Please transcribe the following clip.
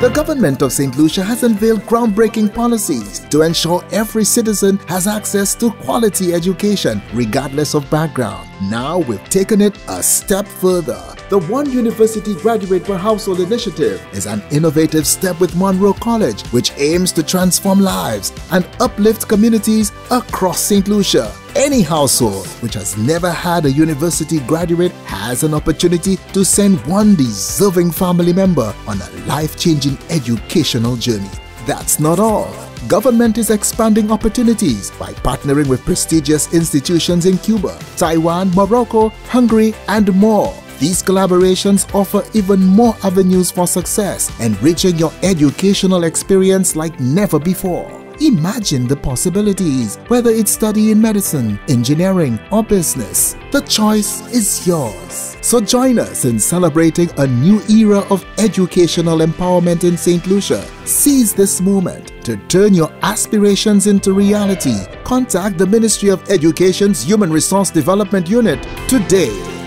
The government of St. Lucia has unveiled groundbreaking policies to ensure every citizen has access to quality education regardless of background. Now we've taken it a step further. The One University Graduate per Household initiative is an innovative step with Monroe College which aims to transform lives and uplift communities across St. Lucia. Any household which has never had a university graduate has an opportunity to send one deserving family member on a life-changing educational journey. That's not all. Government is expanding opportunities by partnering with prestigious institutions in Cuba, Taiwan, Morocco, Hungary, and more. These collaborations offer even more avenues for success, enriching your educational experience like never before. Imagine the possibilities, whether it's studying medicine, engineering, or business. The choice is yours. So join us in celebrating a new era of educational empowerment in St. Lucia. Seize this moment to turn your aspirations into reality. Contact the Ministry of Education's Human Resource Development Unit today.